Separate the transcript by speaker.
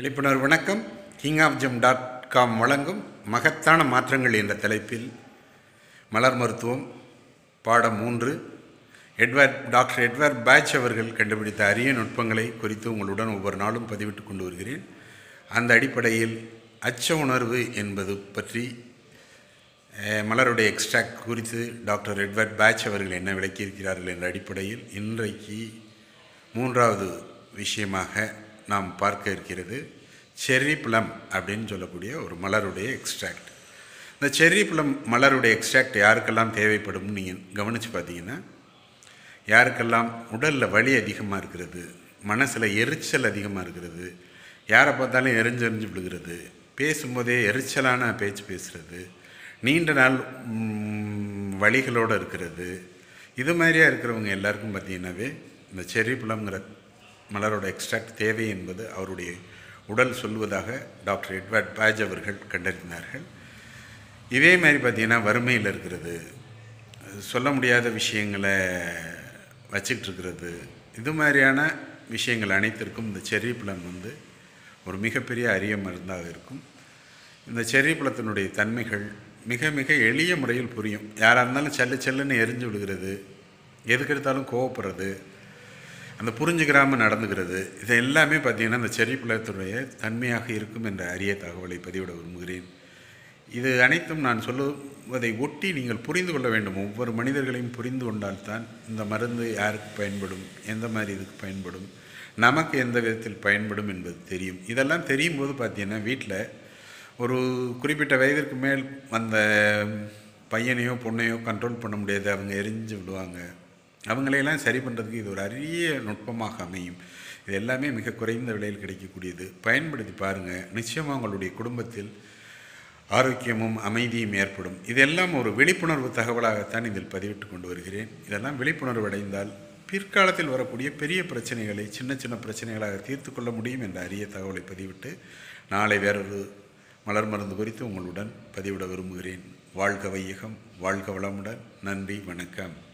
Speaker 1: விழிப்புணர்வு வணக்கம். King of gem dot com வழங்கும் மகத்தான மாற்றங்கள் என்ற தலைப்பில் மலர் மருத்துவம் பாடம் மூன்று. எட்வர்ட் டாக்டர் எட்வர்ட் பேட்ச் அவர்கள் கண்டுபிடித்த அரிய நுட்பங்களை குறித்து உங்களுடன் ஒவ்வொரு நாளும் பதிவிட்டு கொண்டு வருகிறேன். அந்த அடிப்படையில் அச்ச உணர்வு என்பது பற்றி மலருடைய எக்ஸ்ட்ராக்ட் குறித்து டாக்டர் எட்வர்ட் பேட்ச் அவர்கள் என்ன விளக்கியிருக்கிறார்கள் என்ற அடிப்படையில் இன்றைக்கு மூன்றாவது விஷயமாக நாம் பார்க்க இருக்கிறது செர்ரி பிளம் அப்படின்னு சொல்லக்கூடிய ஒரு மலருடைய எக்ஸ்ட்ராக்ட் இந்த செர்ரி பிளம் மலருடைய எக்ஸ்ட்ராக்ட் யாருக்கெல்லாம் தேவைப்படும் நீங்கள் கவனித்து பார்த்தீங்கன்னா யாருக்கெல்லாம் உடலில் வலி அதிகமாக இருக்கிறது மனசில் எரிச்சல் அதிகமாக இருக்கிறது யாரை பார்த்தாலும் எரிஞ்சு எரிஞ்சு விழுகிறது பேசும்போதே எரிச்சலான பேச்சு பேசுகிறது நீண்ட நாள் வழிகளோடு வலிகளோடு இருக்கிறது இது மாதிரியா இருக்கிறவங்க எல்லாருக்கும் பார்த்தீங்கன்னாவே இந்த செர்ரி பழம்ங்கிற மலரோட எக்ஸ்ட்ராக்ட் தேவை என்பது அவருடைய உடல் சொல்வதாக டாக்டர் எட்வர்ட் பாஜ் அவர்கள் கண்டறிந்தார்கள். இதே மாதிரி பார்த்தீங்கன்னா வறுமையில் இருக்கிறது சொல்ல முடியாத விஷயங்களை வச்சிட்ருக்கிறது இது மாதிரியான விஷயங்கள் அனைத்திற்கும் இந்த செர்ரி பழம் வந்து ஒரு மிகப்பெரிய அரிய மருந்தாக இருக்கும். இந்த செர்ரி பழத்தினுடைய தன்மைகள் மிக மிக எளிய முறையில் புரியும். யாராக இருந்தாலும் செல்லு செல்லுன்னு எரிஞ்சு விடுகிறது எதுக்கு எடுத்தாலும் கோவப்படுறது. அந்த புரிஞ்சுக்கிறாமல் நடந்துக்கிறது இது எல்லாமே பார்த்தீங்கன்னா அந்த செர்ரி தன்மையாக இருக்கும் என்ற அரிய தகவலை பதிவிட விரும்புகிறேன். இது அனைத்தும் நான் சொல்லுவதை ஒட்டி நீங்கள் புரிந்து கொள்ள வேண்டும். ஒவ்வொரு மனிதர்களையும் புரிந்து கொண்டால்தான் இந்த மருந்து யாருக்கு பயன்படும் எந்த மாதிரி இதுக்கு பயன்படும் நமக்கு எந்த விதத்தில் பயன்படும் என்பது தெரியும். இதெல்லாம் தெரியும் போது பார்த்தீங்கன்னா வீட்டில் ஒரு குறிப்பிட்ட வயதிற்கு மேல் அந்த பையனையோ பொண்ணையோ கண்ட்ரோல் பண்ண முடியாது. அவங்க எரிஞ்சு விடுவாங்க. அவங்களையெல்லாம் சரி பண்ணுறதுக்கு இது ஒரு அரிய நுட்பமாக அமையும். இது எல்லாமே மிக குறைந்த விலையில் கிடைக்கக்கூடியது. பயன்படுத்தி பாருங்கள் நிச்சயமாக உங்களுடைய குடும்பத்தில் ஆரோக்கியமும் அமைதியும் ஏற்படும். இதெல்லாம் ஒரு விழிப்புணர்வு தகவலாகத்தான் இதில் பதிவிட்டு கொண்டு வருகிறேன். இதெல்லாம் விழிப்புணர்வு அடைந்தால் பிற்காலத்தில் வரக்கூடிய பெரிய பிரச்சனைகளை சின்ன சின்ன பிரச்சனைகளாக தீர்த்து கொள்ள முடியும் என்ற அரிய தகவலை பதிவிட்டு நாளை வேறொரு மலர் மருந்து குறித்து உங்களுடன் பதிவிட விரும்புகிறேன். வாழ்க வையகம் வாழ்க வளமுடன். நன்றி வணக்கம்.